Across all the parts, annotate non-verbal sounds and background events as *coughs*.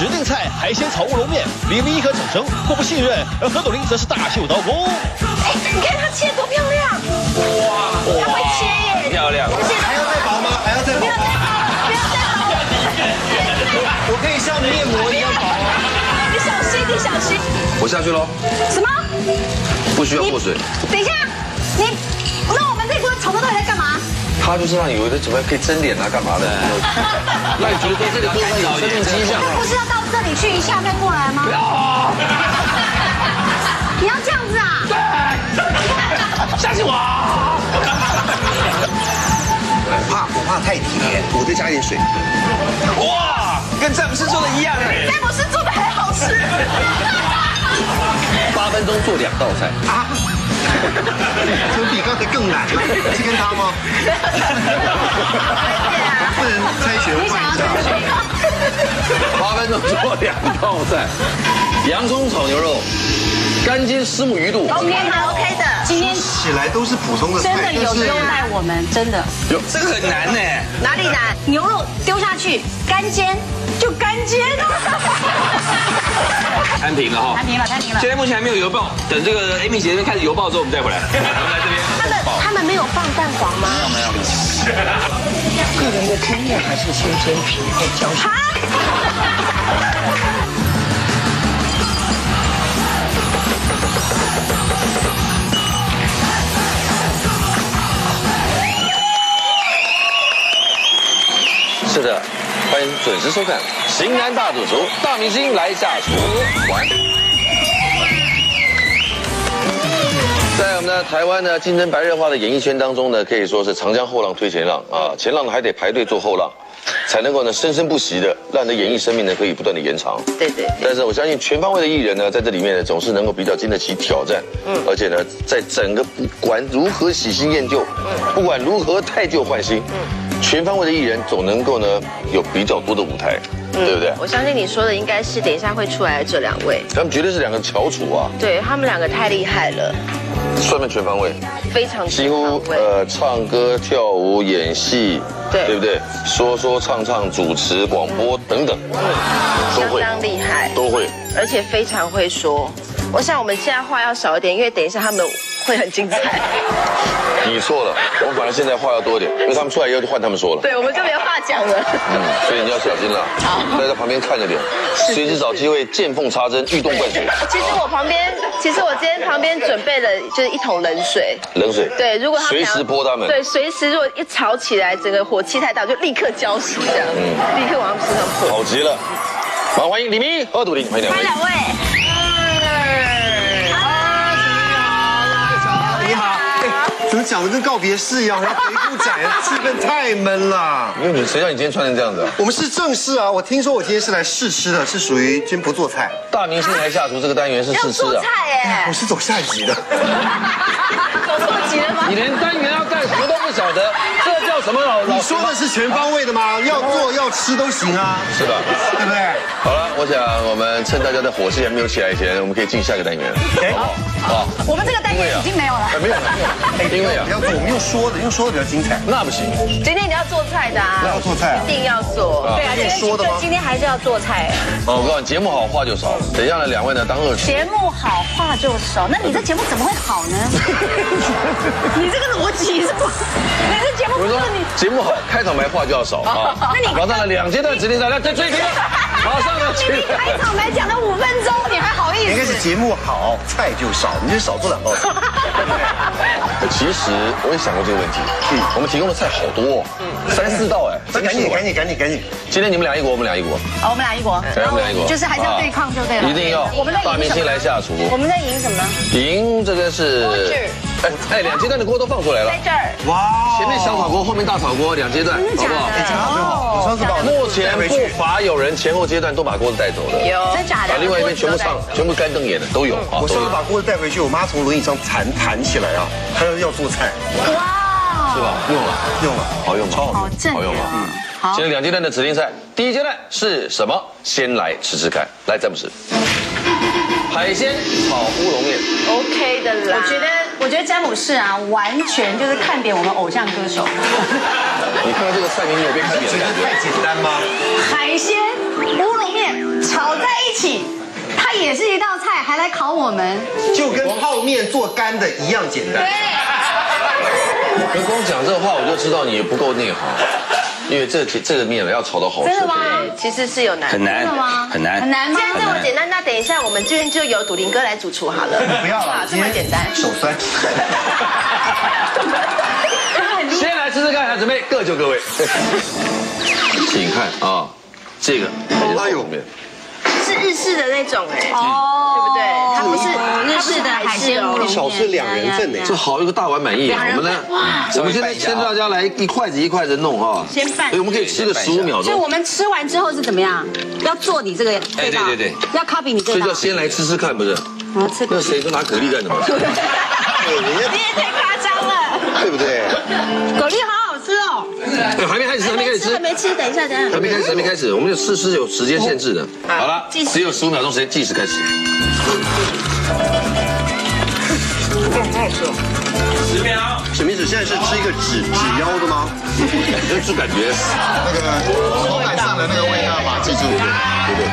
指定菜海鲜炒乌龙面，李明一和整成互不信任，而何朵琳则是大秀刀工。哎，你看她切多漂亮！哇，她会切耶，漂亮。还要再薄吗？还要再薄？不要再薄，不要再薄。我可以像面膜一样薄啊。你小心，你小心。我下去喽。什么？不需要过水。等一下，他就是让你以为怎么可以蒸脸啊，干嘛的？*laughs* 那你觉得在这里做菜有生命迹象？不是要到这里去一下再过来吗？你 *laughs* 要这样子啊？对相信我。我怕我怕太甜，我再加一点水。哇，跟詹姆斯做的一样哎。詹姆斯做的还好吃。八分钟做两道菜啊。怎 *laughs* 么比刚才更难？是跟他吗？不能猜拳换一下。八分钟做两道菜，洋葱炒牛肉，干煎虱目鱼肚。OK 的 OK 的。今天起来都是普通的菜，真的有优待我们，真的。有，这个很难呢。哪里难？牛肉丢下去，干煎就干煎。摊平了哈。摊平了，摊平了现。在目前还没有油爆，等这个 Amy 姐这边开始油爆之后，我们再回来。我们来这边。他们他们没有放蛋黄吗？没有没有。个人的经验还是先煎皮后浇水。是的，欢迎准时收看《型男大主厨》，大明星来下厨。完。在我们的台湾呢，竞争白热化的演艺圈当中呢，可以说是长江后浪推前浪啊，前浪呢还得排队做后浪，才能够呢生生不息的让你的演艺生命呢可以不断的延长。对对。但是我相信全方位的艺人呢，在这里面呢总是能够比较经得起挑战，嗯，而且呢，在整个不管如何喜新厌旧，不管如何太旧换新，嗯，全方位的艺人总能够呢有比较多的舞台，对不对？我相信你说的应该是等一下会出来的这两位，他们绝对是两个翘楚啊，对他们两个太厉害了，算不算全方位？非常几乎呃，唱歌、跳舞、演戏，对对不对？说说唱唱、主持、广播等等，都会相当厉害，都会。而且非常会说。我想我们现在话要少一点，因为等一下他们会很精彩。你错了，我们反而现在话要多一点，因为他们出来以后就换他们说了。对，我们就没话讲了。嗯，所以你要小心了，待在旁边看着点，随时找机会见缝插针、欲动灌水。其实我旁边，其实我今天旁边准备了就是一桶冷水。冷水。对，如果他们随时泼他们。对，随时如果一吵起来，整个火气太大，就立刻浇湿这样，嗯立刻往他们身上泼。好极了，好，欢迎李明、二杜林，欢迎两位。两位。讲的跟告别式一样？然后回顾展，气氛太闷了。因为你谁叫你今天穿成这样子啊？我们是正式啊！我听说我今天是来试吃的，是属于今天不做菜，大明星来下厨这个单元是试吃啊。菜我是走下一集的。*laughs* 走错集了吗？你连单元要干什么都不晓得，这叫什么老老？你说的是全方位的吗？要做要吃都行啊，是吧？对不对？好了，我想我们趁大家的火气还没有起来以前，我们可以进下一个单元，好不好？好，我们这个单元已经没有了。哎没有了，没有，因为啊不，要做，我们用说的，用说的比较精彩。那不行，今天你要做菜的啊，那要做菜啊一定要做。对啊，今天说的吗今天还是要做菜。哦，我告诉你，节目好话就少，等一下呢，两位呢当二厨，节目好话就少，那你这节目怎么会好呢？*laughs* 你这个逻辑你是不是你。节目好，开场白话就要少啊。*laughs* 那你马上来，两阶段指令大家再追一遍，*laughs* 马上呢，明明开场白讲了五分钟，你还好意思？应该是？节目好，菜就少，你就少做两道菜。*laughs* 其实我也想过这个问题，嗯，我们提供的菜好多，哦，三四道哎，那赶紧赶紧赶紧赶紧，今天你们俩一国，我们俩一国，哦，我们俩一国，我们俩一国，就是还是要对抗就对了。一定要，我们在大明星来下厨，我们在赢什么？赢这个是哎哎，两阶段的锅都放出来了在，这儿。哇前面小炒锅，后面大炒锅，两阶段，好不好？的？这样最好。我上次把我的目前不乏有人前后阶段都把锅子带走了，有真假的把，？另外一边全部上，全部干瞪眼的都有我上次把锅子带回去，我妈从轮椅上弹弹起来啊，她要要做菜，哇，是吧？用了，用了。好用吗？超好用好用吗？嗯！好现，在两阶段的指定菜，第一阶段是什么？先来吃吃看，来詹姆斯，海鲜炒乌龙面，OK 的啦。我觉得，我觉得詹姆士啊，完全就是看扁我们偶像歌手。你看到这个菜名，你有被看扁的感觉？太简单吗？海鲜乌龙面炒在一起，它也是一道菜，还来考我们。就跟泡面做干的一样简单。可 *laughs* 光讲这话，我就知道你不够内行，因为这这个面要炒到好吃。真的吗？其实是有难度。很难真的吗？很难很难吗既？然这么简单，那等一下我们这边就由笃林哥来主厨好了。不要了，这么简单。手酸。*laughs* 先来试试看，准备各就各位。*laughs* 请看啊，这个哎呦面，是日式的那种哎，哦，对不对？它不是日式的海鲜乌龙面少吃两人份呢这好一个大碗满意。我们呢，我们现在先大家来一筷子一筷子弄哈。先拌所以，我们可以吃个十五秒钟。所以我们吃完之后是怎么样？要做你这个这道，对对对要 copy 你这个所以就。先来吃吃看，不是？我要吃那谁都拿蛤蜊干什么？*laughs* 你也太夸张了。对不对？蛤蜊好好吃哦。哎还没开始，还没开始吃还。没吃，等一下，等一下。还没开始，还没开始，我们有试吃有时间限制的。好了，计时只有十五秒钟时间，计时开始。什么意思？现在是吃一个纸纸腰的吗？就是感觉那个口感上的那个味道，把它记住。对不对？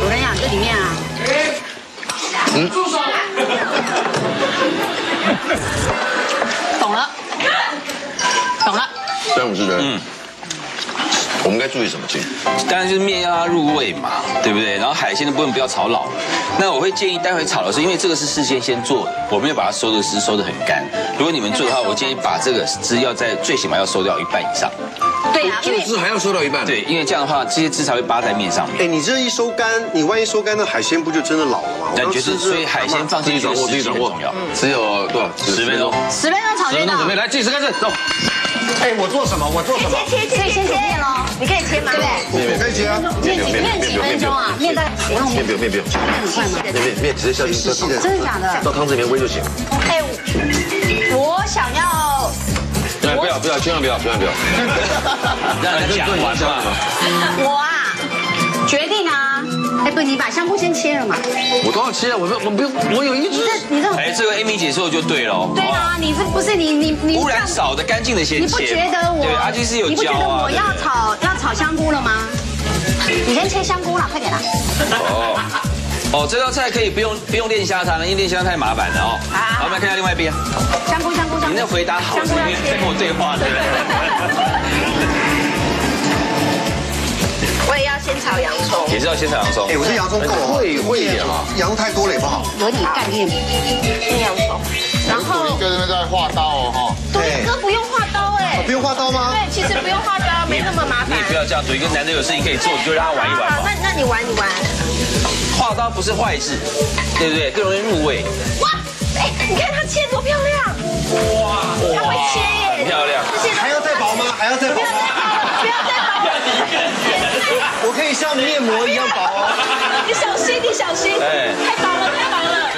我跟你讲，这里面啊，懂了，懂了。詹姆斯人，嗯，我们该注意什么？请当然就是面要它入味嘛，对不对？然后海鲜的部分不要炒老了。那我会建议待会炒的时候，因为这个是事先先做的，我没有把它收的汁收的很干。如果你们做的话，我建议把这个汁要在最起码要收掉一半以上。对啊，这个汁还要收到一半。对，因为这样的话，这些汁才会扒在面上面。哎，你这一收干，你万一收干，那海鲜不就真的老了吗？感觉是所以海鲜放进去的时自己掌握间很重要。，只有多少？十分钟。十分钟炒十分钟准备，，来计时开始，走。哎，我做什么？我做什么？切切所以先切面喽，你可以切吗？对不对？我可以切啊。面几面几分钟啊？面面不用，面不用，面很快吗？面面面直接下去，细细的真的假的？到汤汁里面煨就行。哎，我想要，哎，不要不要，千万不要，千万不要。让人家讲完嘛。我啊，决定啊。哎，不，你把香菇先切了嘛？我都要切，我我不用，我有一只你这你这哎，这个 Amy 姐说的就对了。对啊，你这不是你你你污染少的、干净的先切。你不觉得我？对，阿基是有你不觉。得我要炒要炒香菇了吗？你先切香菇啦，快点啦！哦哦，这道菜可以不用不用练虾汤，因为练虾汤太麻烦了哦。好，我们来看一下另外一边。香菇香菇香菇你那。回答好，是因为在跟我对话，对 *laughs* 炒洋葱。也是要先炒洋葱哎，。我这洋葱够了，会会一点啊。洋葱太多了也不好。有点概念。洋葱，然杜后林哥这边在画刀哦，哈。杜林哥不用画刀哎，不用画刀吗？对，其实不用画刀，没那么麻烦你也。不要这样做，一个男的有事情可以做，你就让他玩一玩好，那。那你玩你玩。画刀不是坏事，对不对？更容易入味。哇，哎，你看他切多漂亮，哇，他会切耶，很漂亮还要再薄吗？还要再薄吗？不要再薄了，我可以像面膜一样薄哦。你小心，你小心，哎太薄了，太薄了。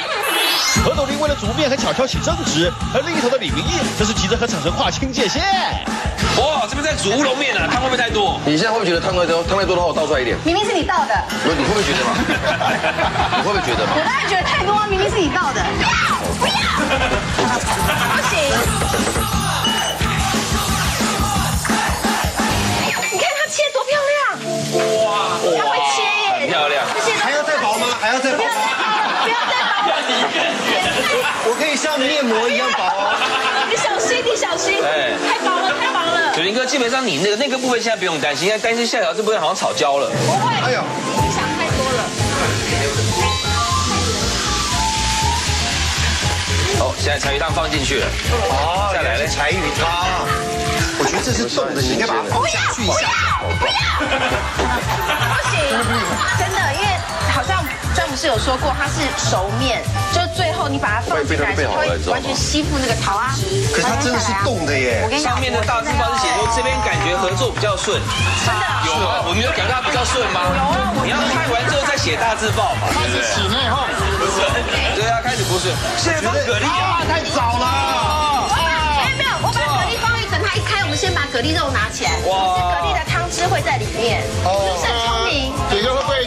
何斗林为了煮面和巧巧起争执，而另一头的李明义则是急着和厂城划清界限。哇，这边在煮乌龙面啊，汤会不会太多？你现在会不会觉得汤太多？汤太多的话，我倒出来一点。明明是你倒的，不，你会不会觉得吗？*laughs* 你会不会觉得吗我？当然觉得太多，明明是你倒的。不要不要，*laughs* 不行。像面膜一样薄哦。你小心，你小心，哎太薄了，太薄了，九林哥，基本上你那个那个部分现在不用担心，现在担心下条这部分好像炒焦了。不会，哎呦，你想太多了。哦，现在柴鱼汤放进去了。哦，再来嘞柴鱼汤。我觉得这是冻的，你应该把它放下去一下。不要，不行，真的，因为好像詹姆斯有说过，它是熟面，就最后你把它放进来，它会完全吸附那个桃啊。可是它真的是冻的耶我。跟你讲，上面的大字报是写说这边感觉合作比较顺，真的有吗？我们有感到比较顺吗？有啊我你要看完之后再写大字报嘛，对不对？洗内后，*laughs* 对啊，开始不顺，现在放蛤蜊啊，太早了。没有没有，我把蛤蜊放一等它一开，我们先把蛤蜊肉拿起来，哇是蛤蜊的汤汁会在里面，是不是很聪明？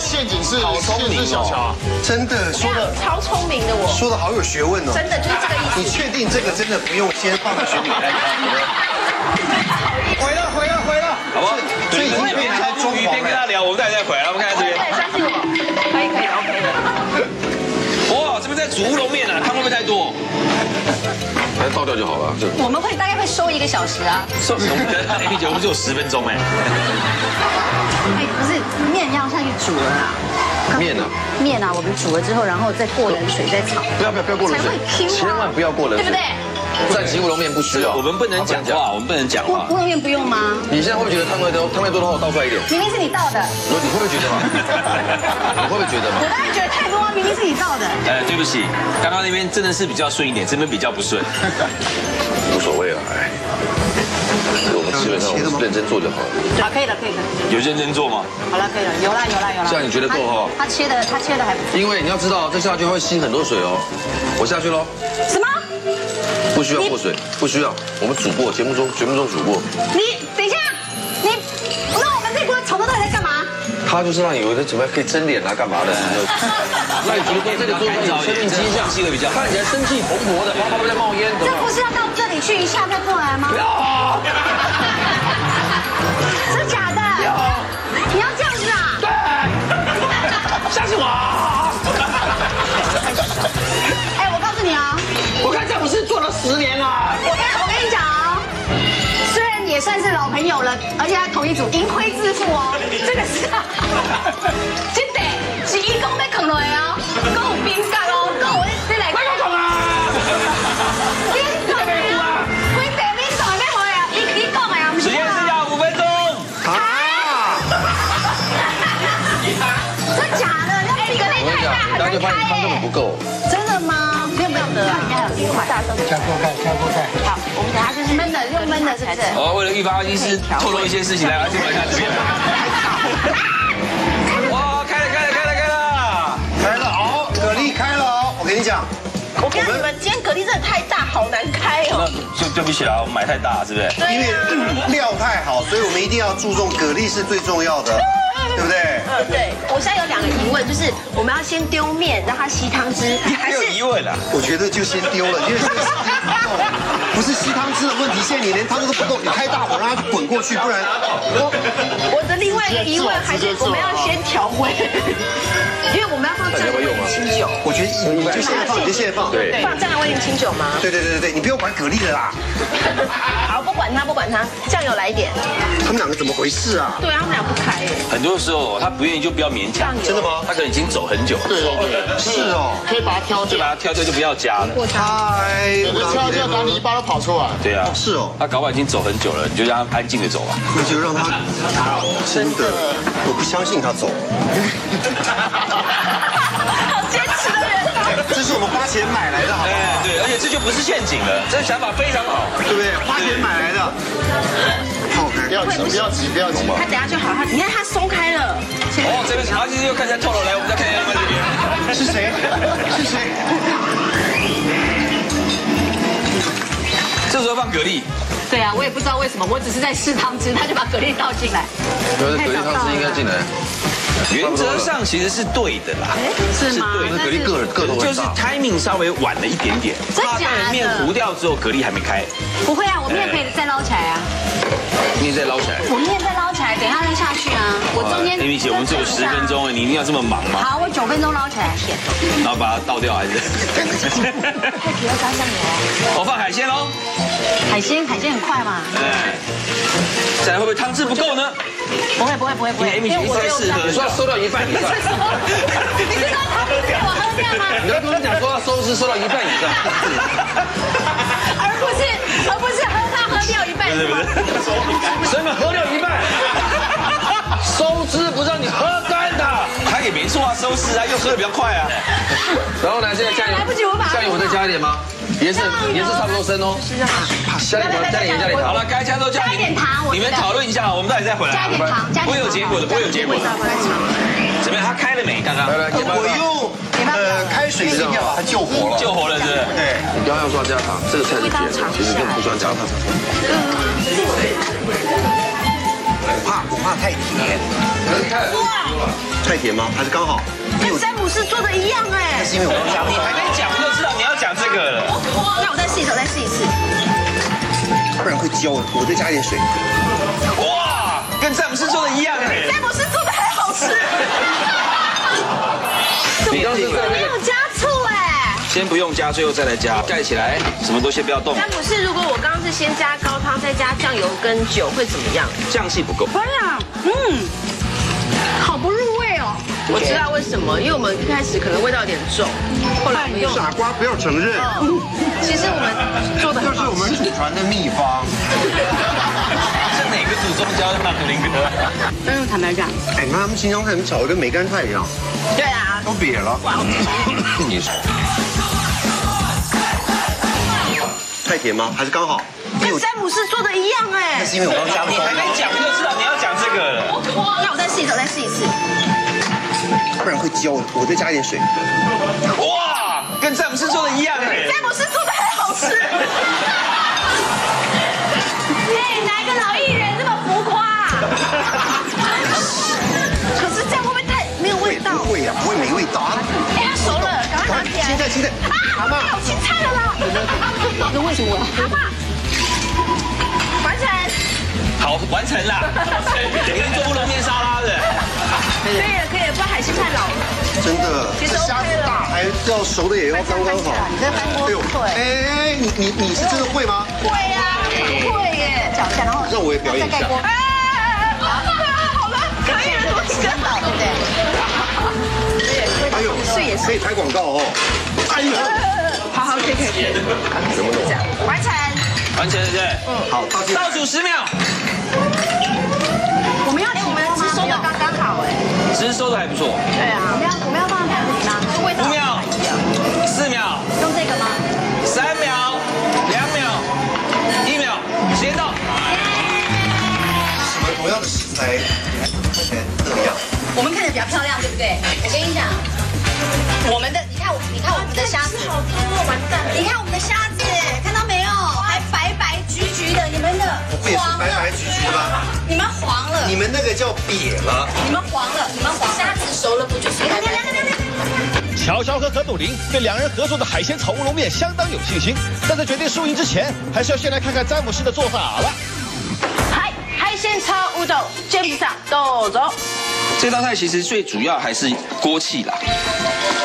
陷阱是好聪明小乔，真的说的超聪明的我，说的好有学问哦，真的就是这个意思。你确定这个真的不用先放在水里？*laughs* 毁了毁了毁了，好不好？所这边才终于边跟他聊，我们再再回来，我们看看这边。相信我，可以可以 OK 的。*laughs* 哇，这边在煮乌龙面呢，汤会不会太多？正倒掉就好了。这我们会大概会收一个小时啊。寿司我们跟 A P 九我们只有十分钟哎。哎，不是面要下去煮了啊。面呢？面啊，我们煮了之后，然后再过冷水再炒。不要不要不要过冷水千万不要过冷水对不对？蘸吉乌龙面不需要。我们不能讲话，我们不能讲话。乌龙面不用吗？你现在会不会觉得汤太多？汤太多的话，我倒出来一点。明明是你倒的。你会不会觉得吗？*laughs* 你会不会觉得吗我？当然觉得太多啊，明明是你倒的。哎，对不起，刚刚那边真的是比较顺一点，这边比较不顺。*laughs* 无所谓了，哎，我们基本上我们认真做就好了。好，可以了，可以了。有认真做吗？好了，可以了，有啦，有啦，有啦。这样你觉得够哈他他切的，他切的还不错。因为你要知道，这下去会吸很多水哦。我下去喽，什么？不需要过水，不需要。我们煮过，节目中节目中煮过。你等一下，你那我们这锅炒到到底在干嘛？他就是让你有的怎么样可以蒸脸啊，干嘛的？*laughs* 那你觉得这个做出有生命迹象，气的比较看起来生气蓬勃的，啪啪啪在冒烟，这不？是要到这里去一下再过来吗？真 *laughs* 而且他同一组盈亏自负哦，这个是，真的是一公要扛落的哦，跟我冰干哦，跟我你来。快点讲啊！你讲的啊，规地你讲的要回啊，你你讲的啊，不是时间剩下五分钟。真假的？那这个我跟你讲，大家就发现汤根本不够。真的吗？没有没有得啊，应该还有另外大声。加锅盖，加锅盖。好，我们等下就是焖的，用焖的，是不是？好，为了预防医师透露一些事情，来，来进来看这边。*laughs* 哇，开了，开了，开了，开了！开了哦，蛤蜊开了哦，我跟你讲，我跟你们，今天蛤蜊真的太大，好难开哦。就对不起啦，我买太大，是不是？因为料太好，所以我们一定要注重蛤蜊是最重要的，对不对？嗯，对。我现在有两个疑问，就是我们要先丢面让它吸汤汁，还是问啊？我觉得就先丢了，因为这个不是吸汤汁的问题，现在你连汤汁都不够，你开大火让它滚过去，不然我我的另外一个疑问还是我们要先调味，*laughs* 因为我们要放酱油味清酒。我觉得你就现在放，你就现在放。对放酱油味清酒吗？对对对对对，你不用管蛤蜊的啦，*laughs* 好，不管它，不管它，酱油来一点。他们两个怎么回事啊？对啊，他们俩不开耶。很多时候他不愿意就不要勉强，真的吗？他可能已经走很久了，对对对，是哦，可以把它挑掉，就把它挑掉就不要加了。太有的挑掉，然后泥巴都跑出来。对啊，是哦，他搞不好已经走很久了，你就让他安静的走吧。那就让他真的，我不相信他走，好坚持的人啊！这是我们花钱买来的，好不好？哎，对，而且这就不是陷阱了，这想法非常好。对不对？花钱买来的，好不要急，不要急，不要急。他等下就好，他你看他松开了。哦，这边好，其实又看起来透露来，我们再看一下。是谁？是谁？这时候放蛤蜊，对啊，我也不知道为什么，我只是在试汤汁，他就把蛤蜊倒进来。可是蛤蜊汤汁应该进来，原则上其实是对的啦，是吗？那蛤蜊个个头就是。timing 稍微晚了一点点，真假的怕面糊掉之后，蛤蜊还没开，不会啊，我面可以再捞起来啊，面再捞起来。我面再来，等一下再下去啊。我中间 Amy 姐，我们只有十分。钟，你一定要这么忙吗？好，我九分钟捞起来。然后把它倒掉还是？太皮要加酱油哦。我放海鲜喽，海鲜海鲜很快嘛。哎，再来会不会汤汁不够呢？不会不会不会不会，Amy 姐一直在试喝你说要收到一半以上，你知道他 *laughs* 不是我喝掉吗？你要跟我讲说要收支收到一半以上。而不是而不是喝掉一半。不是不是，什么喝掉一半？收汁不让你喝干的。他也没错啊，收汁啊，又喝的比较快啊。然后呢，现在加油来不及我把它酱油我再加一点吗？颜色颜色差不多深哦。加点糖，加点盐，加点糖。好了，该加都加，加一点糖我你们讨论一下，我们到底再回来。加一点糖，加一点糖。不会有结果的，不会有结果的。怎么样？他开了没？刚刚来来，我用呃开水洗掉，它救活了。救活了，是不是？对，你刚刚要说要加糖，这个菜是甜的，其实根本不需要加糖。我怕我怕太甜。太甜吗？还是刚好？跟詹姆斯做的一样哎。是因为我刚加你还没讲，我就知道你要讲这个了。那我再试一次，我再试一次。不然会焦。我再加一点水。哇，跟詹姆斯做的一样哎。詹姆斯做的还好吃。没有加醋哎。先不用加，最后再来加，盖起来，什么都先不要动。詹姆士，如果我刚刚是先加高汤，再加酱油跟酒，会怎么样？酱气不够。哎呀，嗯，好不入味哦。我知道为什么，因为我们一开始可能味道有点重，后来我们用。傻瓜不要承认，其实我们做的就是我们祖传的秘方。*laughs* 是哪个祖宗教的马格林哥？但是坦白讲，哎，你看他们新疆菜怎么炒的跟梅干菜一样，对啊，都瘪了。你说太甜吗？还是刚好？跟詹姆斯做的一样哎那。是因为我刚加了你还没讲就知道你要讲这个了。那我再试一次，我再试一次。不然会焦的。我再加一点水。哇，跟詹姆斯做的一样哎。詹姆斯做的还好吃。哎，哪一个老艺人这么浮夸啊？*laughs* 可是这样会不会太没有味道？不会呀，不会没味道啊。哎，它熟了，赶快拿起来。青菜青菜，啊，没有青菜了啦。*laughs* 那为什么？阿爸，完成。好，完成啦。*laughs* 明天做乌龙面沙拉的。可以了，可以了，不然海鲜太老了。真的，其实这虾 OK 子大还要熟的也要刚刚好。你这翻锅不错哎。哎，你你你是真的会吗？会呀，很会耶。搅一下，然后让我也表演一下哎哎。哎，好了，可以了，多吃真好，对不对？哎呦，是也是可以拍广告哦。哎呀，好好，可以可以可以。这样完成。完成对不对？好，倒进来倒数十秒，我们要哎，起我们锅吗？汁收的刚刚好哎。其实收的还不错。对啊我，们要我们要放在盘子里吗？五秒，四秒，完蛋了。你看我们的虾子，看到没有？还白白橘橘的，你们的不也是黄了，白白橘橘吗？你们黄了，你们那个叫瘪了。你们黄了，你们黄了。虾子熟了不就是白白的？乔乔和何笃林对两人合作的海鲜炒乌龙面相当有信心，但在决定输赢之前，还是要先来看看詹姆斯的做法了。海海鲜炒乌豆，煎不上豆走。这道菜其实最主要还是锅气啦，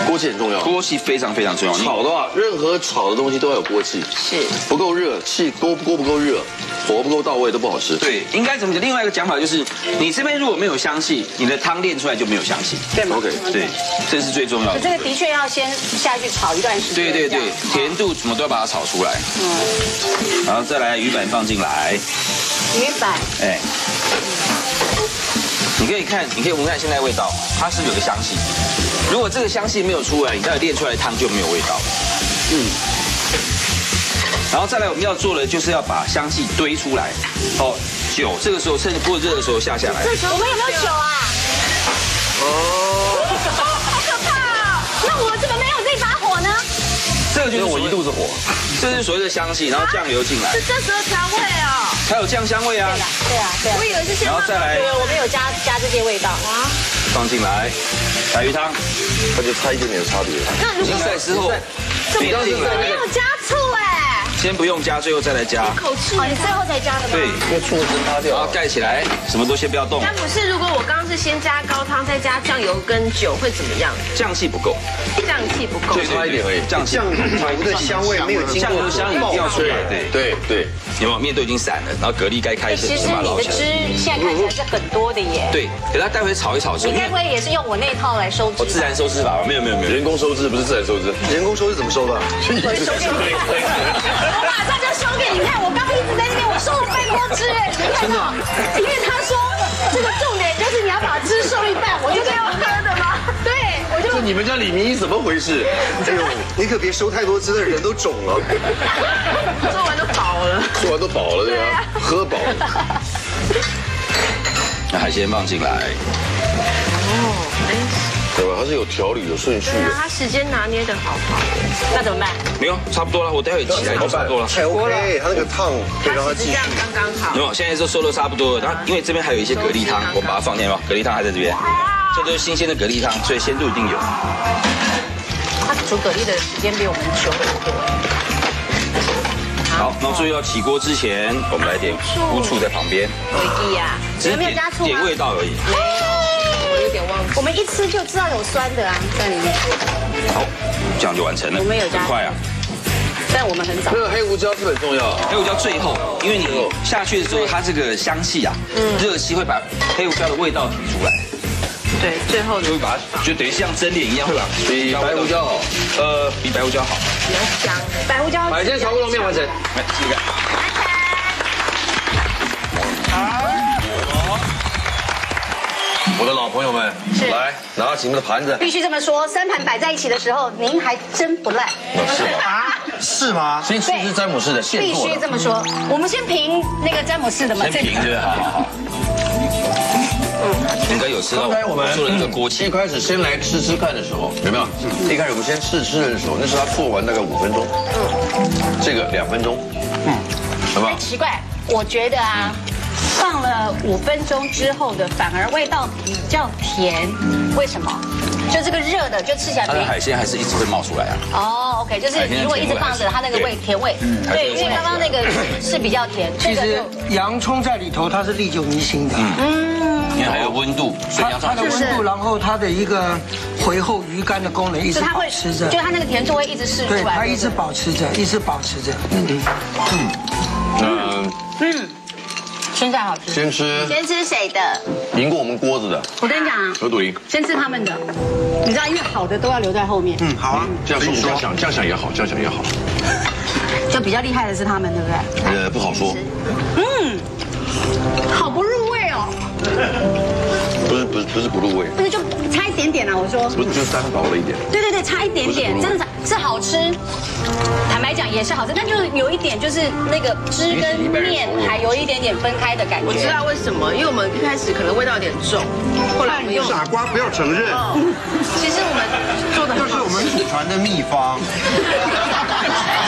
锅气很重要。锅气非常非常重要。炒的话，任何炒的东西都要有锅气，是。不够热，气锅锅不够热，火不够到位都不好吃。对，应该怎么讲？另外一个讲法就是，你这边如果没有香气，你的汤炼出来就没有香气。对吗？OK，对，这是最重要的。这个的确要先下去炒一段时间。对对对，甜度什么都要把它炒出来。嗯，然后再来鱼板放进来，鱼板，哎，你可以看，你可以闻看现在味道，它是有个香气。如果这个香气没有出来，你待会炼出来的汤就没有味道。嗯。然后再来我们要做的就是要把香气堆出来。哦，酒这个时候趁过热的时候下下来。我们有没有酒啊？哦，好可怕啊！那我怎么没有这把火呢？这个就是我一肚子火。这是所谓的香气，然后酱油进来是，这时候调味哦。它有酱香味啊。对啊，对啊我。以为是先放然后再来对，我们有加加这些味道。放进来，白鱼汤它就差一点点的差别。那如果进来之后，你进没来，有加醋哎，先不用加，最后再来加。口气哦，你最后再加的吗？对，因为醋蒸发掉然后。盖起来，什么都先不要动，詹姆士，如果我刚刚是先加高汤，再加酱油跟酒，会怎么样？酱气不够，酱气不够对。差一点而已酱气酱油的香味没有经过酱油香一定要出来，对对对，有没有面都已经散了，然后蛤蜊该开始其实你的汁。现在看起来是很多的耶。对，给它待会炒一炒之后，你该不会也是用我那套来收汁？我自然收汁法吧，没有没有没有，人工收汁不是自然收汁。人工收汁怎么收的？*laughs* 我马上就收给你看，我刚刚一直在那边，我收了半锅汁哎，你看到？因为他说这个重点就是你要把汁收一半，我就这样喝的吗？*laughs* 对，我就这你们家李明一怎么回事？哎呦，你可别收太多汁了，人都肿了。*laughs* 做完都饱了。做完都饱了，对吧？喝饱了。*laughs* 那海鲜放进来，对吧？它是有条理、有顺序对啊，的。他时间拿捏的好好。那怎么办？没有差不多了，我待会起来就差不多了。还 OK，它那个烫可以让它继续。刚刚好没。有，现在是收的差不多了。然后因为这边还有一些蛤蜊汤，我把它放进来吧。蛤蜊汤还在这边，这都是新鲜的蛤蜊汤，所以鲜度一定有。他煮蛤蜊的时间比我们久很多。好，那注意要起锅之前，我们来点乌醋在旁边，回忆呀，只是有没有加醋点味道而已。我们一吃就知道有酸的啊，在里面。好，这样就完成了。我们有加很快啊。但我们很早那。个黑胡椒是很重要。黑胡椒最后，因为你下去的时候，它这个香气啊，热气会把黑胡椒的味道提出来，对，最后就会把它就等于像蒸脸一样，会把比白胡椒好。呃比白胡椒好。比较香。白胡椒。海鲜炒乌龙面完成。来试试看。我的老朋友们，是来拿起你们的盘子。必须这么说，三盘摆在一起的时候，您还真不赖。是吗？是吗？先吃吃詹姆士的现必。须这么说。我们先评那个詹姆士的嘛，先平是不是？好好好。应该有吃到刚才我们做了那个锅一，开始先来吃吃看的时候，有没有？一开始我们先试吃的时候，那是他做完大概五分钟，这个两分钟，嗯，好不好？奇怪，我觉得啊，放了五分钟之后的反而味道比较甜，为什么？就这个热的就吃起来没它的海鲜还是一直会冒出来啊。哦，OK，就是你如果一直放着它那个味甜味，对，因为刚刚那个是比较甜，这其实洋葱在里头它是历久弥新的，因为还有温度，它它的温度，然后它的一个回后鱼干的功能一直它会，持着。就，它那个甜度会一直释出对，来，它一直保持着，一直保持着。嗯。嗯，嗯，嗯，现在好吃。先吃。先吃谁的？赢过我们锅子的。我跟你讲啊，何笃林，先吃他们的，你知道，因为好的都要留在后面，嗯，好啊，这样说。这样想，这样想也好，这样想也好，*laughs* 就比较厉害的是他们，对不对？呃，不好说，嗯，好不入味哦，不是不是不入味，那个就差一点点啊，我说。不是就是单薄了一点。对对对，差一点点，真的是好吃。坦白讲也是好吃，但就是有一点就是那个汁跟面还有一点点分开的感觉。我知道为什么，因为我们一开始可能味道有点重，后来我们用，傻瓜不要承认，*laughs* 其实我们做的就是我们祖传的秘方。*laughs*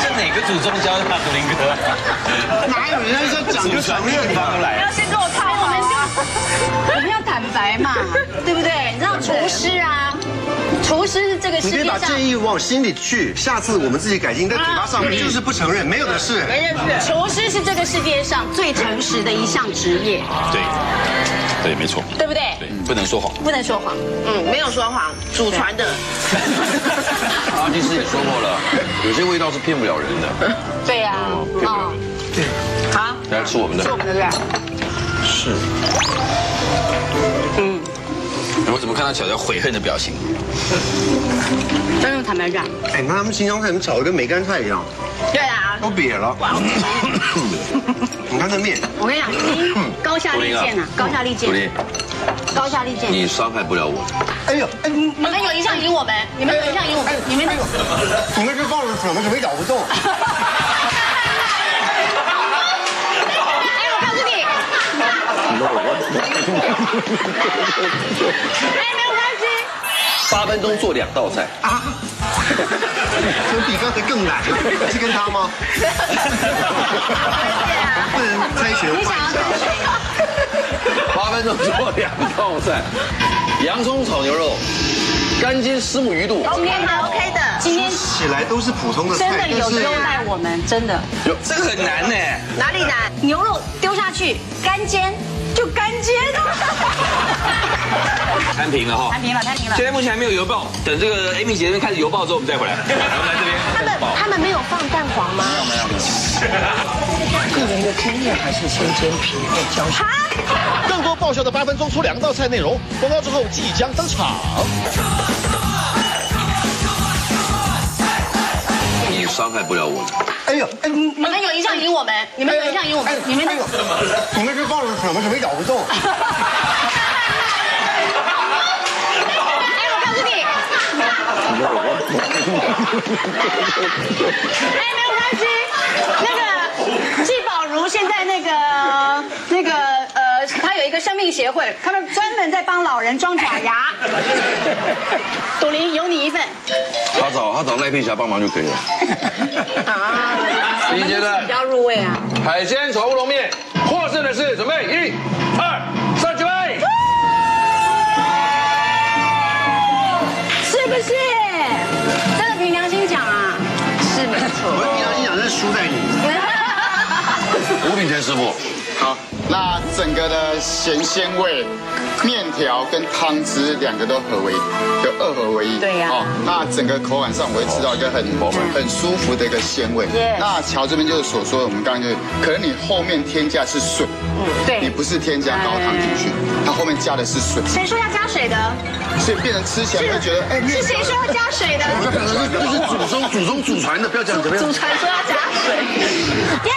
是哪个祖宗教的笃林哥？哪有人家讲就承认的？要先跟我套我们要坦白嘛，*laughs* 对不对？你知道厨师啊，厨师是这个世你可以把界上建议往心里去，下次我们自己改进，在嘴巴上面就是不承认，没有的事。没认识。厨师是这个世界上最诚实的一项职业，对，对，没错，对不对？对，不能说谎。不能说谎。嗯，没有说谎，祖传的。阿基师也说过了，有些味道是骗不了人的。对呀，骗不了哦人。好，来吃我们的吃，我们的对不是？嗯，我怎么看到小乔悔恨的表情？真用坦白讲，哎，你看他们新疆菜，怎么炒的跟梅干菜一样，对啊，都瘪了。*coughs* 你看那面，我跟你讲，您 *coughs* 高下立见呐，高下立见，，高下立见。你伤害不了我。哎呦，哎，你们有一项赢我们，你们有一项赢我们，你们那个。你们这放了什么怎么咬不动？*laughs* 哎，我告诉你，哎，没有关系。八分钟做两道菜，啊，比刚才更难？是跟他吗？不能猜拳你想要？八分钟做两道菜，洋葱炒牛肉，干煎虱目鱼肚，今天还 OK 的，今天起来都是普通的菜，真的有优待我们，真的。有这个很难呢。哪里难？牛肉丢下去，干煎就干煎。*laughs* 摊平了哈摊。平了，摊平了现。在目前还没有油爆，等这个 Amy 姐那边开始油爆之后，我们再回来。我们来这边他们他们没有放蛋黄吗？没有没有个人的经验还是先煎皮再浇水。更多爆笑的八分钟出两道菜内容，广告之后即将登场。伤害不了我。哎呦，哎，你们有一项赢我们，你们有一项赢我们，你们那个。你们这放着什么怎么咬不动？哎，我告诉你。哎，没有关系。那个季宝如现在那个那个个生命协会，他们专门在帮老人装假牙。*laughs* 董林有你一份。他找他找赖佩霞帮忙就可以了。*laughs* 啊，第一阶段比较入味啊。海鲜炒乌龙面，获胜的是准备一、二、三，准备。是不是？真的凭良心讲啊。是没错。我凭良心想是输在你。*laughs* 吴炳全师傅，好，那整个的咸鲜味，面条跟汤汁两个都合为，就二合为一。对呀哦，那整个口感上我会吃到一个很很舒服的一个鲜味。Yes 那乔这边就是所说的，我们刚刚就是，可能你后面添加是水，嗯，对你。不是添加高汤进去，它后面加的是水，谁说要加水的？所以变成吃起来会觉得，哎，面是谁说要加水的？*laughs* 这是祖宗祖宗祖传的，不要这样，怎么样？祖传说要加水。*laughs* 耶！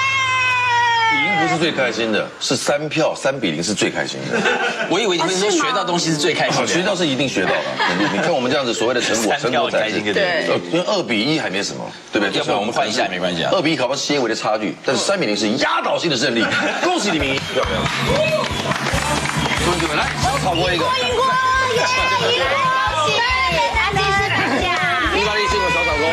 赢不是最开心的，是三票三比零是最开心的。*laughs* 我以为你们说学到东西是最开心的，学到是一定学到了。你 *laughs* 你看我们这样子所谓的成果，成果展示开心，对呃因为二比一还没什么，对不对？要不然我们换一下没关系啊二比一搞不好是些微的差距，但是三比零是压倒性的胜利。*laughs* 恭喜李明，漂亮！同学们来，小草锅一个，赢过耶！赢过！恭喜！安迪是评价。意大利进口小草锅。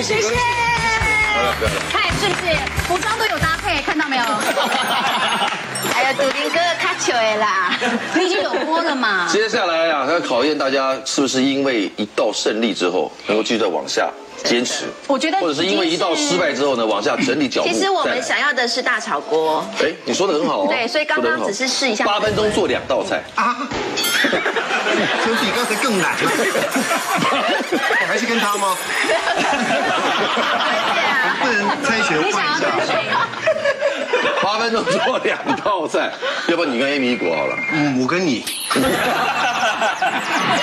谢谢。看是不是服装都有搭配？看到没有？*laughs* 哎呀，杜林哥他糗的啦，*laughs* 你已经有锅了嘛？接下来啊，要考验大家是不是因为一道胜利之后，能够继续再往下坚持。我觉得或者是因为一道失败之后呢，往下整理脚步。其实我们想要的是大炒锅，哎，你说的很好哦。对所以刚刚只是试一下八分钟做两道菜。啊，这比刚才更难。我还是跟他吗？*laughs* 不能猜拳你换一想要跟下。谁？八分钟做两道菜，要不你跟 Amy 一锅好了。嗯，我跟你。*laughs*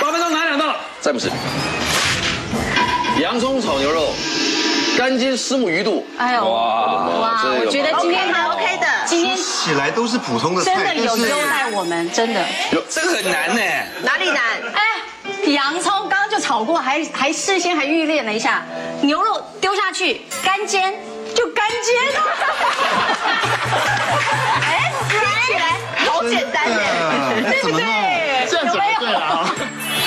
八分钟哪两道？再不是。洋葱炒牛肉，干煎虱目鱼肚。哎呦，哇！哇我觉得今天还 OK 的今天起来都是普通的菜，真的有优待我们，真的。这个很难呢。哪里难？哎，洋葱刚刚就炒过，还还事先还预练了一下，牛肉丢下去干煎，就干煎。*laughs* 哎，听起来好简单耶。呃怎么弄？这样子不对啊。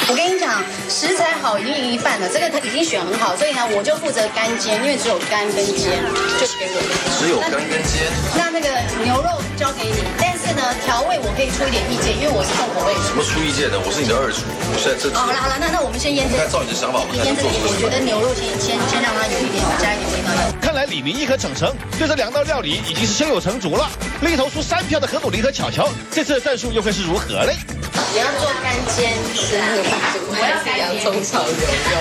我跟你讲，食材好已经一半了，这个他已经选很好，所以呢，我就负责干煎，因为只有干跟煎，就给我。只有干跟煎。那那个牛肉交给你，但是呢，调味我可以出一点意见，因为我是重口味什么出意见呢？我是你的二厨，我现在这。哦，好了好了，那那我们先腌这个。你看照你的想法我们才能腌这个，我觉得牛肉先先先让它有一点加一点味道。看来李明义和程程对这两道料理已经是胸有成竹了。另一头出三票的何笃林和巧巧，这次的战术又会是如何嘞？你要做干煎吃那个煮，还是洋葱炒牛肉？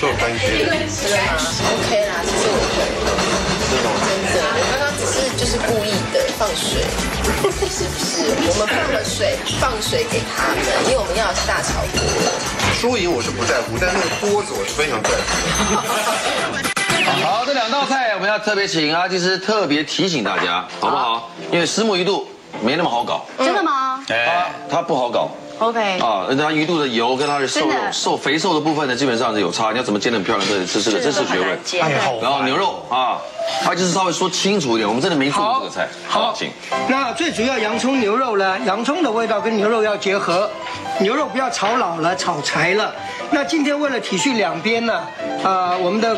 做干煎。OK 啦，其实我会。真的，我刚刚只是就是故意的放水，是不是？我们放了水，放水给他们，因为我们要的是大炒锅。输赢我是不在乎，但那个锅子我是非常在乎。好，这两道菜我们要特别请阿技师特别提醒大家，好不好？因为虱目鱼肚没那么好搞，真的吗哎，它不好搞。？OK，啊，它鱼肚的油跟它的瘦肉瘦肥瘦的部分呢，基本上是有差。你要怎么煎得很漂亮，这这是个这是学问。哎然后牛肉啊，它就是稍微说清楚一点，我们真的没做过这个菜。好，请。那最主要洋葱牛肉呢，洋葱的味道跟牛肉要结合，牛肉不要炒老了、炒柴了。那今天为了体恤两边呢，啊，我们的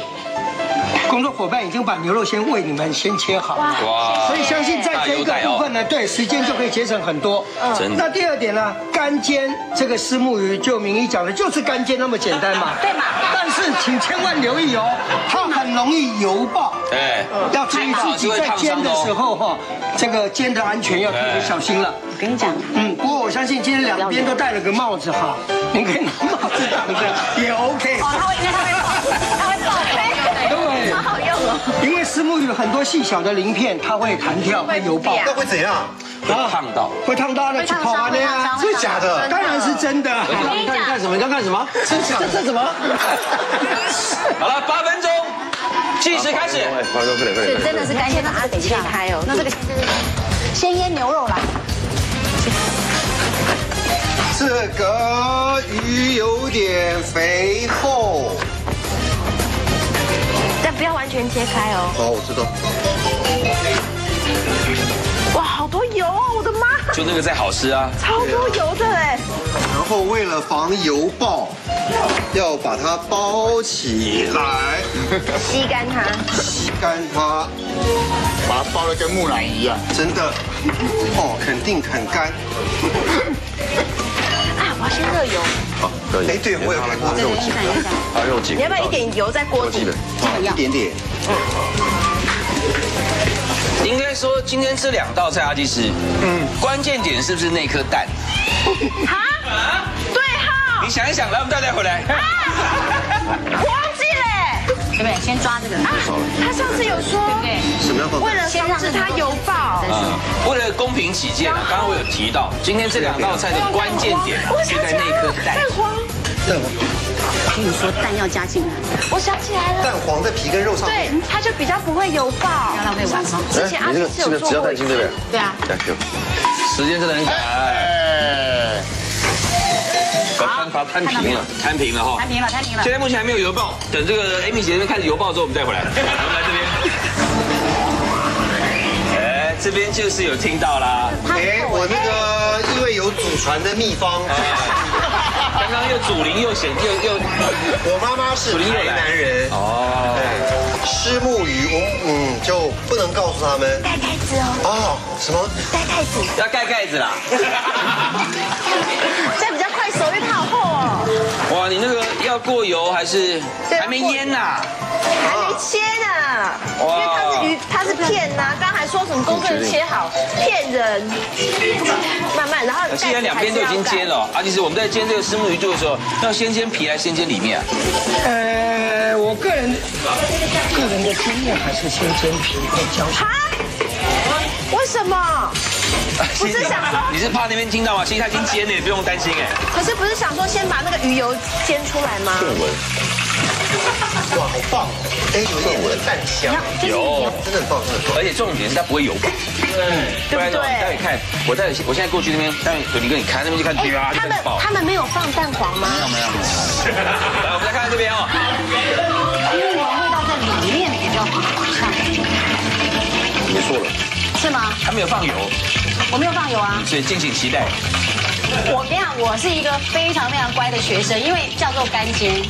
工作伙伴已经把牛肉先为你们先切好了。哇所以相信在这一个部分呢，对时间就可以节省很多。嗯那第二点呢，干煎这个虱目鱼，就名医讲的，就是干煎那么简单嘛。*laughs* 对嘛但是请千万留意哦，它很容易油爆。对，要注意自己在煎的时候哈，这个煎的安全要特别小心了。我跟你讲，嗯，不过我相信今天两边都戴了个帽子哈，您可以拿帽子挡着也 OK。哦，他会。*laughs* 因为石木鱼很多细小的鳞片，它会弹跳，会油爆，那会怎样？会烫到。会烫到的，会烫去跑完的伤呀。会真的假的？当然是真的。你看你看什么？你刚干什么？这这这怎么？好了，八分钟，计时开始。哎，快点快点快点！真的是干煎，那这个等一下开哦。那这个先腌牛肉啦，这个鱼有点肥厚。但不要完全切开哦。好，我知道。哇，好多油哦！我的妈，就那个在好吃啊。超多油的哎。然后为了防油爆，要把它包起来，吸干它。吸干它。把它包的跟木乃伊一样。真的，哦，肯定很干。先热油。好，可以。哎，对，我有看过肉紧，啊肉紧。你要不要一点油在锅底基本？？一点点。嗯应该说今天这两道菜，阿基师，嗯，关键点是不是那颗蛋？啊？对号你。想一想，来，我们大家回来。对不对？先抓这个啊！他上次有说，对不对什么要放为了防止它油爆，嗯，为了公平起见，刚刚我有提到，今天这两道菜的关键点就在那颗蛋。蛋黄，蛋黄跟你说蛋要加进来，我想起来了，蛋黄在皮跟肉上对。，它就比较不会油爆。不要浪费完之前阿弟是有做个这个只要过蛋清对不对？对啊，加油！时间真的很赶，它摊平了，摊平了哈。摊平了，摊平了现。在目前还没有油爆，等这个 Amy 姐这边开始油爆之后，我们再回来。我们来这边。哎，这边就是有听到啦，哎，我那个因为有祖传的秘方，刚刚又祖灵又显又又 *laughs* 我妈妈是台南人，哦，对，虱目鱼，我嗯就不能告诉他们盖盖子哦，哦，什么？盖盖子，要盖盖子啦。*laughs* 要过油还是对还没腌呐？还没切呢，因哇为它是鱼，它是片呐，刚刚还说什么工作人员切好，骗人，慢慢，然后既然两边都已经煎了，啊，其实我们在煎这个石目鱼肚的时候，要先煎皮还是先煎里面啊？呃，我个人个人的经验还是先煎皮会焦香。哈？为什么？*laughs* 不是想说，你是怕那边听到吗？其实它已经煎了，也不用担心哎。可是不是想说先把那个鱼油煎出来吗？哇，好棒哦！哎，有一点那个蛋香，有，真的很棒，真的很棒。而且重点是它不会油爆。对不对不然呢，待会看，我待会我现在过去那边，待会有你跟你看那边就看他们。他们没有放蛋黄吗？没有没有。来，我们再看看这边哦。因为味道在里面比较好看，你说了，是吗？他没有放油，我没有放油啊。所以敬请期待。我跟你讲，我是一个非常非常乖的学生，因为叫做干煎，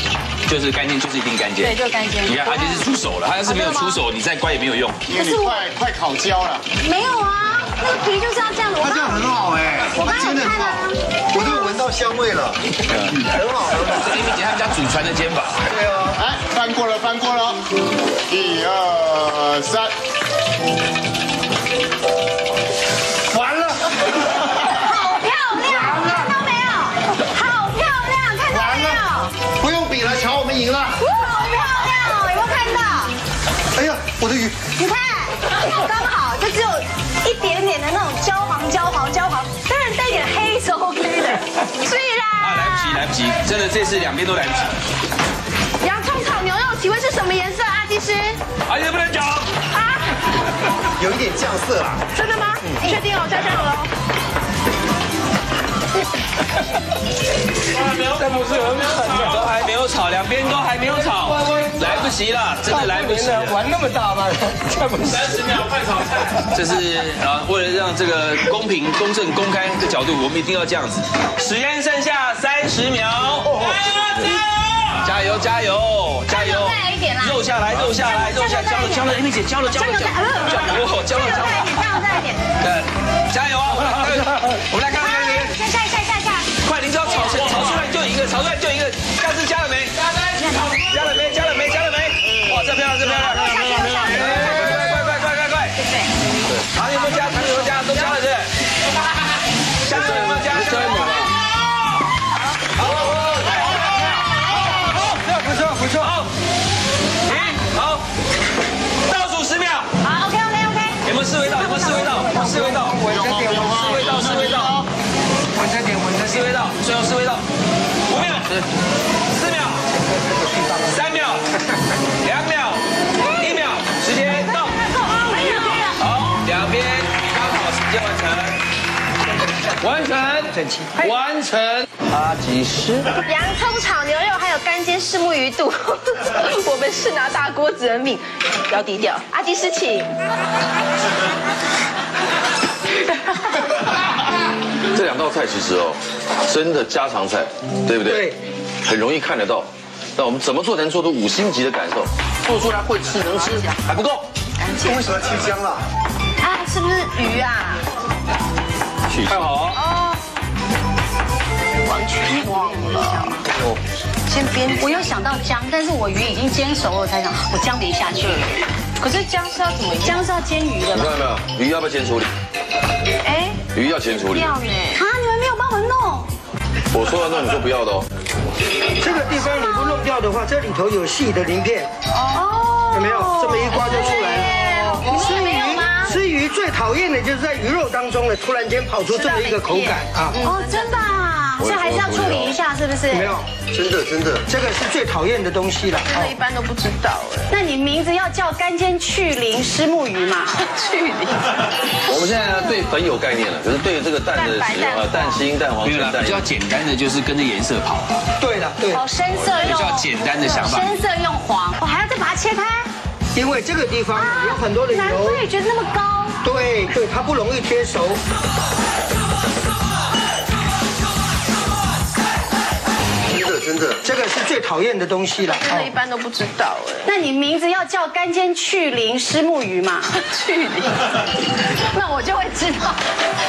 就是干煎，就是一定干煎。对，就是干煎。你看，他就是出手了，他要是没有出手，你再乖也没有用。因为你快快烤焦了。没有啊，那个皮就是要这样子。我刚它这样很好哎，我刚它煎的很好，我都闻到香味了，很好很好。这 Amy 姐他们家祖传的煎法。对哦，来，翻过了，翻过了，一二三，赢了。好漂亮哦，有没有看到？哎呀，我的鱼，你看，刚好就只有一点点的那种焦黄、焦黄、焦黄，当然带一点黑是 OK 的，所以啦。啊，来不及，来不及，真的这次两边都来不及。洋葱炒牛肉，请问是什么颜色啊，技师？而且不能讲。啊，有一点酱色啦。真的吗？确定哦，加酱油喽。但不是很狠都还没有炒，两边都还没有炒，来不及了，真的来不及了。玩那么大吗？这不是。三十秒快炒菜，这是啊，为了让这个公平、公正、公开的角度，我们一定要这样子。时间剩下三十秒，加油加油加油！再来一点啦肉下来，肉下来，肉下焦了焦了，Amy 姐焦了焦了焦了焦了，哦焦了焦了，加油再来一点，对，加油啊！我们来看炒出来就一个。下次加了没？加了没？加了没？加了没？四秒，三秒，两秒，一秒，时间到。好，两边刚好时间完成，完成，整齐。完成。阿吉师，洋葱炒牛肉还有干煎虱目鱼肚，*laughs* 我们是拿大锅子的命，要低调。阿吉师请。*laughs* 这两道菜其实哦，真的家常菜，对不对？对。很容易看得到。那我们怎么做才能做出五星级的感受？做出来会吃能吃还不够。为什么要切姜了？啊，是不是鱼啊？看好哦。哦，完全忘了。先煸，我有想到姜，但是我鱼已经煎熟了，我才想我姜没下去。可是姜是要怎么姜是要煎鱼的吧？你看到没有？鱼要不要先处理？哎，鱼要先处理。要呢。啊，你们没有帮我弄？我说要弄，你说不要的哦。这个地方你不弄掉的话，这里头有细的鳞片，哦，有没有？这么一刮就出来了。吃鱼吗？吃鱼最讨厌的就是在鱼肉当中呢，突然间跑出这么一个口感啊！哦，真的啊，所以还是要处理一下，是不是？有没有？真的真的，这个是最讨厌的东西了。真的一般都不知道哎。那你名字要叫干煎去鳞虱目鱼嘛？*laughs* 去鳞。我们现在呢对粉有概念了，可是对于这个蛋的使用啊，蛋清、蛋黄、蛋比较简单的就是跟着颜色跑，对了，对好，深色用比较简单的想法。深色用黄，我还要再把它切开。因为这个地方有很多的难油，怪觉得那么高。对对，它不容易贴熟。真的，这个是最讨厌的东西了。真的一般都不知道哎。那你名字要叫干煎去鳞虱目鱼嘛？*laughs* 去鳞。那我就会知道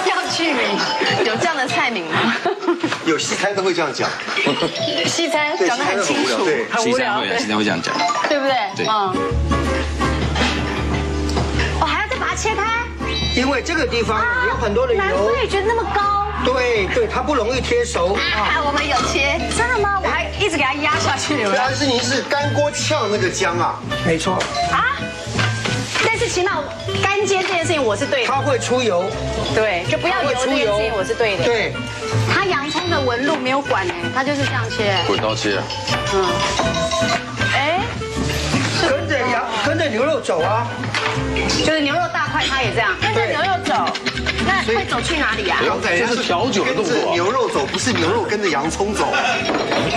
要去鳞，有这样的菜名吗？*laughs* 有西餐都会这样讲，西餐讲得很清楚，对，很无聊，西餐会这样讲，对不对？对。嗯。我还要再把它切开。因为这个地方有很多的难油，怪觉得那么高。对对，它不容易贴熟。啊，我们有切，真的吗？我还一直给它压下去，有没有？但是您是干锅呛那个姜啊，没错，啊！但是起码干煎这件事情我是对的，它会出油。对，就不要油这件事情我是对的。对，它洋葱的纹路没有管哎，它就是这样切。滚刀切。嗯。哎，跟着羊跟着牛肉走啊，就是牛肉大块，它也这样。跟着牛肉走，那会走去哪里啊？这是调酒的动跟着作啊。牛肉走，不是牛肉跟着洋葱走。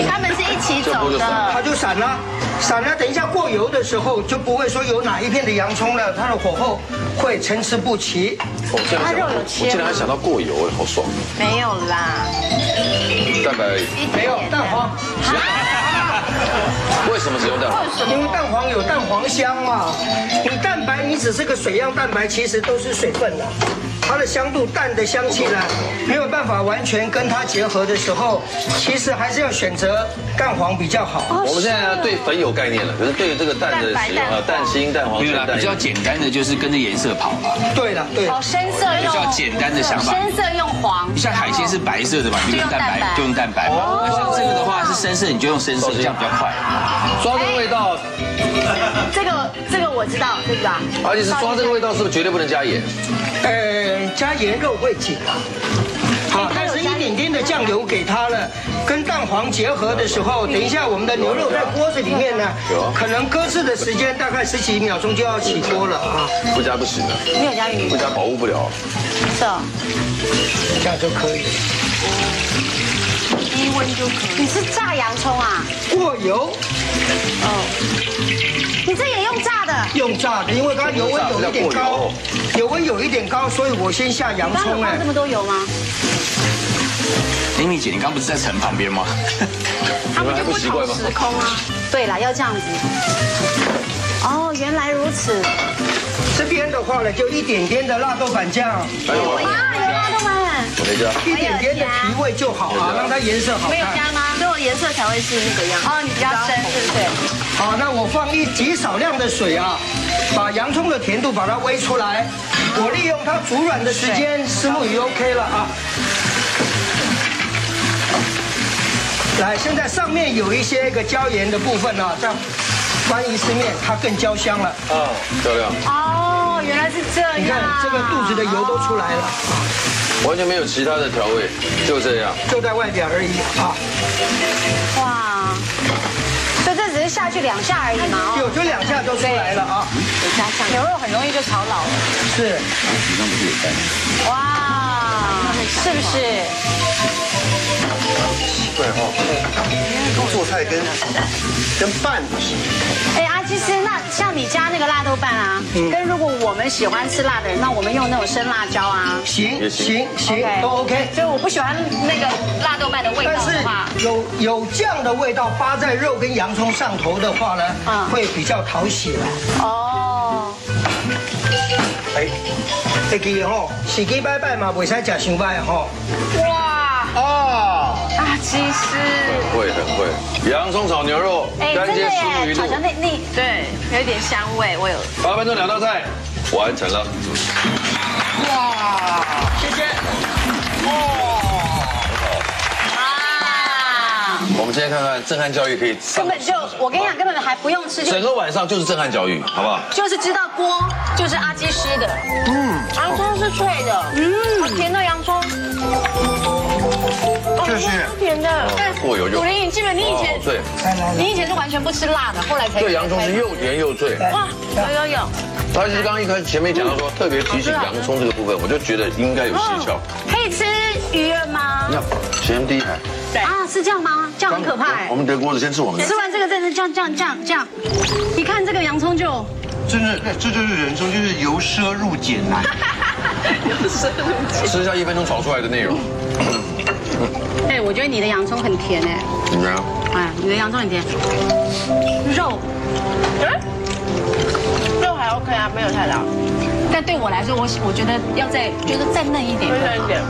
他们是一起走的。它就散了，散了。等一下过油的时候，就不会说有哪一片的洋葱了，它的火候会参差不齐。我竟然想到，我竟然还想到过油，好爽。没有啦，蛋白而已。没有蛋黄，为什么只用蛋黄？因为蛋黄有蛋黄香嘛。你蛋白你只是个水样蛋白，其实都是水分的。它的香度、蛋的香气呢，没有办法完全跟它结合的时候，其实还是要选择蛋黄比较好。我们现在呢对粉有概念了，可是对于这个蛋的使用啊，蛋清、蛋黄、没有啦，比较简单的就是跟着颜色跑嘛，对了，对好，深色用。比较简单的想法。深色用黄。你像海鲜是白色的嘛，就用蛋白，就用蛋白嘛。那像这个的话是深色，你就用深色，这样比较快。抓的味道，*laughs* 这个这个我知道，对吧？而且是抓这个味道，是不是绝对不能加盐？呃，加盐肉会紧啊。好，但是一点点的酱油给它了，跟蛋黄结合的时候，等一下我们的牛肉在锅子里面呢，可能搁置的时间大概十几秒钟就要起锅了啊，不加不行的，没有加鱼不，加保护不了。是啊，这样就可以了。低温就可以。你是炸洋葱啊？过油哦你这也用炸的？用炸的，因为刚刚油温有一点高，油温有一点高，所以我先下洋葱哎放这。么多油吗？林米姐，你刚不是在城旁边吗？*laughs* 他们就不同时空啊。对了，要这样子。哦，原来如此。这边的话呢，就一点点的辣豆瓣酱，还有一点点的提味就好啊，让它颜色好没有看。加吗？所以我颜色才会是那个样。哦，你比较深，是不是？好，那我放一极少量的水啊，把洋葱的甜度把它煨出来。我利用它煮软的时间，丝木鱼 OK 了啊。来，现在上面有一些个椒盐的部分啊，这样翻一次面，它更焦香了。啊，漂亮，哦，原来是这样。你看这个肚子的油都出来了，完全没有其他的调味，就这样。就在外表而已啊。哇，所以这只是下去两下而已嘛。哦，有就两下就出来了啊。有加酱，牛肉很容易就炒老了。是，哇，是不是？对哦，做菜跟跟拌不是。哎阿基斯那像你家那个辣豆瓣啊，跟如果我们喜欢吃辣的人，那我们用那种生辣椒啊。行也行行行都 OK。所以我不喜欢那个辣豆瓣的味但是道的话，有有酱的味道扒在肉跟洋葱上头的话呢，嗯会比较讨喜了。哦，哎，这个吼，喜鸡拜拜嘛，袂使食伤拜吼。其实很会很会。洋葱炒牛肉，哎，干煎真的耶，石目鱼肚炒，成那那对，有一点香味，我有。八分钟两道菜，完成了。啊，我们今天看看震撼教育可以上根本就我跟你讲，根本还不用吃，就整个晚上就是震撼教育，好不好？就是知道锅就是阿基师的，嗯洋葱是脆的，嗯，甜的洋葱，就是甜的。过油就古林，你记得你以前对，你以前是完全不吃辣的，后来才对，洋葱是又甜又脆。哇，有有有，他其实刚刚一开始前面讲到说特别提醒洋葱这个部分，我就觉得应该有蹊跷。可以吃鱼了吗你？看前第一台，啊，是这样吗？这样很可怕哎我。们德国子先吃我们的吃。完这个再是这样这样这样这样，你看这个洋葱就真的，这就是人生，就是由奢入俭难。*laughs* 吃下一分钟炒出来的内容，哎，我觉得你的洋葱很甜哎，怎么样？哎，你的洋葱很甜，肉，肉还 OK 啊，没有太辣，但对我来说，我我觉得要再就是再嫩一点，嫩一点。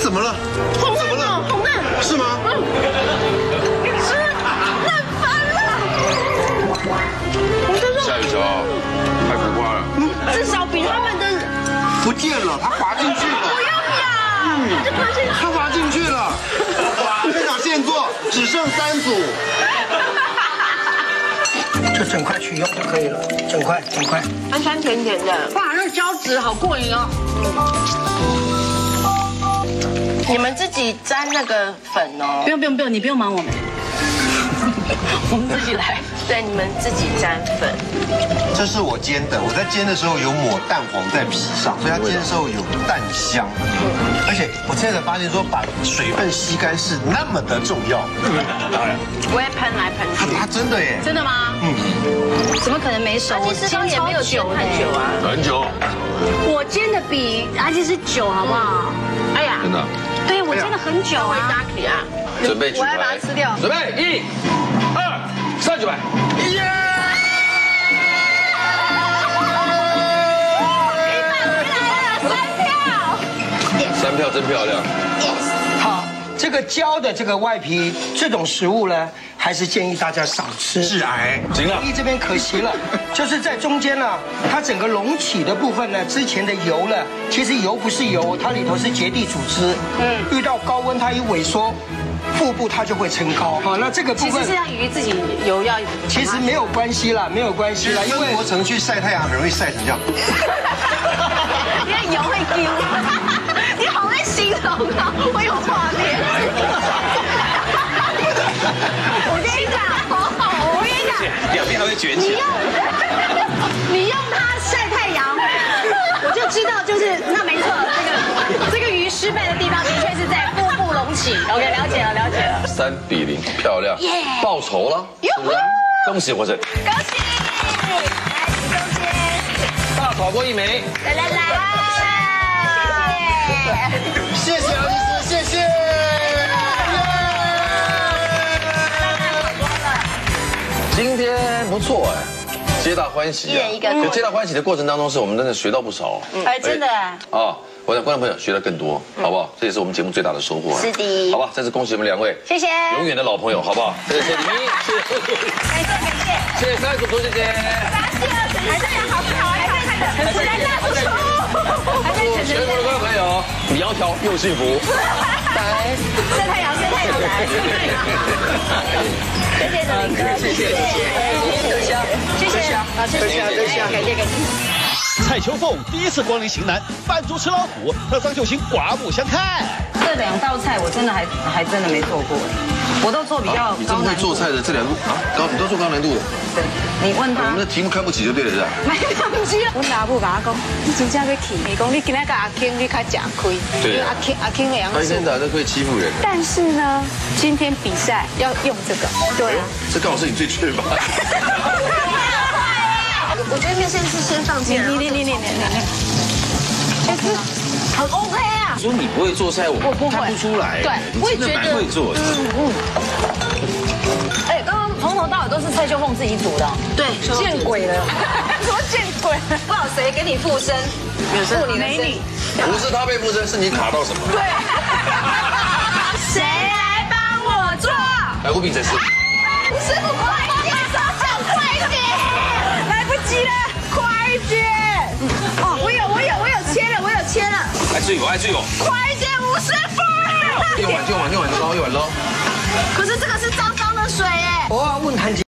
怎么了？红嫩的，红嫩，是吗？嗯吃嫩翻了。我的肉下雨时候太浮夸了。至少比他们的不见了，它滑进去呀，就发现它滑进去了。*laughs* 现场现做，只剩三组。就整块取用就可以了，整块整块。酸酸甜甜的。哇，那胶质好过瘾哦。你们自己沾那个粉哦不。用不用不用，你不用忙我们，*laughs* 我们自己来。对，你们自己沾粉。这是我煎的，我在煎的时候有抹蛋黄在皮上，所以它煎的时候有蛋香。而且我现在才发现说，把水分吸干是那么的重要。*laughs* 当然，我也喷来喷去。它真的耶。真的吗？嗯。怎么可能没熟？我其实刚也没有煎很久啊。很久，我煎的比阿基是久，好不好？哎呀，真的。对，我煎的很久会啊。准备我来把它吃掉准备一、二、三，举牌。三票真漂亮，好，这个胶的这个外皮这种食物呢，还是建议大家少吃。致癌。行了一这边可惜了，就是在中间呢、它整个隆起的部分呢，之前的油呢，其实油不是油，它里头是结缔组织。嗯，遇到高温它一萎缩，腹部它就会撑高。好，那这个部分其实是让鱼自己油要。其实没有关系啦，没有关系啦，因为因为磨成去晒太阳很容易晒成这样。*laughs* 因为油会丢。形容啊，我有画面。我跟你讲，好好，我跟你讲。两边还会卷起你来用。你用它晒太阳，我就知道，就是那没错，这个这个鱼失败的地方的确是在腹部隆起。OK，了解了，了解了。三比零，漂亮耶，报仇了，哟是不是？恭喜获胜，恭喜！来，洗中间，大炒锅一枚。来来来，谢谢。谢谢阿谢谢。今天不错哎，皆大欢喜啊！一人一个就皆大欢喜的过程当中，是我们真的学到不少。哎，真的。啊，我的观众朋友学到更多，好不好？这也是我们节目最大的收获。是的好吧，再次恭喜我们两位，谢谢永远的老朋友，好不好？谢谢李明，谢谢，感谢感谢。谢谢三组组姐姐。还在好不好？还在看的，陈来大不出，还在陈全国的观众朋窈窕又幸福。来，晒太阳，晒太阳来。谢谢。德林哥，谢。谢，谢。谢，谢。谢，谢，谢谢，谢谢，感谢。感谢。蔡秋凤第一次光临型男，扮猪吃老虎，和张秀清刮目相看。这两道菜我真的还还真的没做过，我都做比较你这么会高难度做菜的这两路啊，高你都做高难度的，对，你问他我们的题目看不起就对了，是吧？没东西。阮阿母甲我讲，你真正要去，你讲你今天甲阿庆你较吃亏，对阿庆阿庆的样他一天子。到晚都可以欺负人，但是呢，今天比赛要用这个，对啊，这刚好是你最缺乏。我觉得面线是先放进来，你你你你你你，就是很 OK 啊。说你不会做菜，我我不会看不出来。对你真的蛮会做的。哎，刚刚从头到尾都是蔡秀凤自己煮的，对，见鬼了！*laughs* 什么见鬼？不知道谁给你附身，附你的身。不是他被附身，是你卡到什么？对，*laughs* 谁来护病真是。吴师傅，快点，手脚快点，来不及了，快点！哦，我有，我有，我有切了，我有切了，爱追我，爱追我。快点，吴师傅！一碗就完，用完的捞，一碗捞。可是这个是水哎，哦，问韩姐。